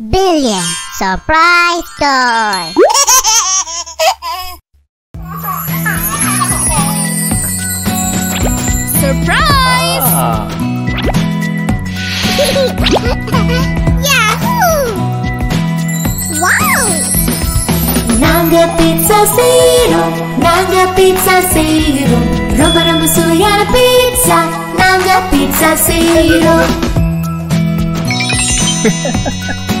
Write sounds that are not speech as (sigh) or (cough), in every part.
Billion Surprise Toy! Surprise! Yahoo! Wow! Nanga Pizza Zero, Nanga Pizza Zero, Robarama Suya Pizza, Nanga Pizza Zero. (laughs)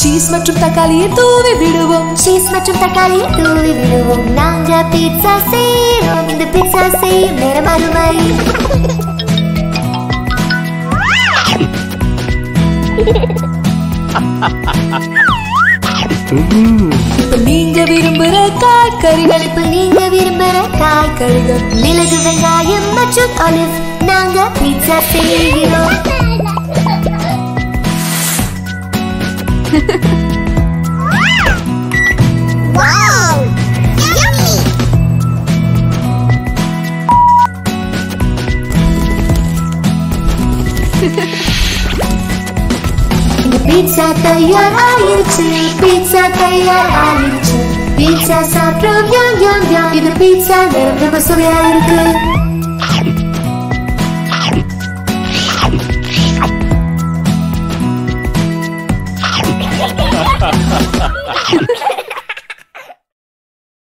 Cheese மற்றும் தக்காளியை தூவி விடுவோம். Cheese மற்றும் தக்காளியை தூவி விடுவோம். நாங்க பீட்சா செய்வோம் இந்த பீட்சா செய்யும் நேரம் அருமை நீங்க விரும்புற காய்கறிகள். இப்ப நீங்க விரும்புற காய்கறிகள். மிளகு வெங்காயம் மற்றும் ஆலிவ் நாங்க பீட்சா செய்கிறோம். Pizza tayar ayırçı, pizza tayar Pizza sakrım yam yam yam Bir pizza verim de basur yargı Ha ha ha ha ha!